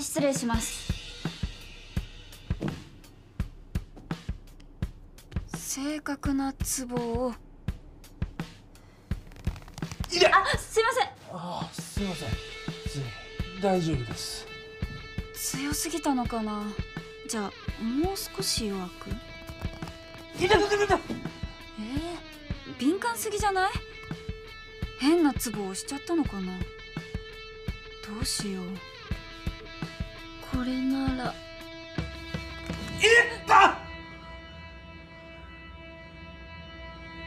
失礼します。正確なツボを。いや。あすいません。ああすいません。大丈夫です。強すぎたのかな。じゃあもう少し弱く？いたいたいたえー、敏感すぎじゃない？変なツボを押しちゃったのかな。どうしよう。これなら。えっ！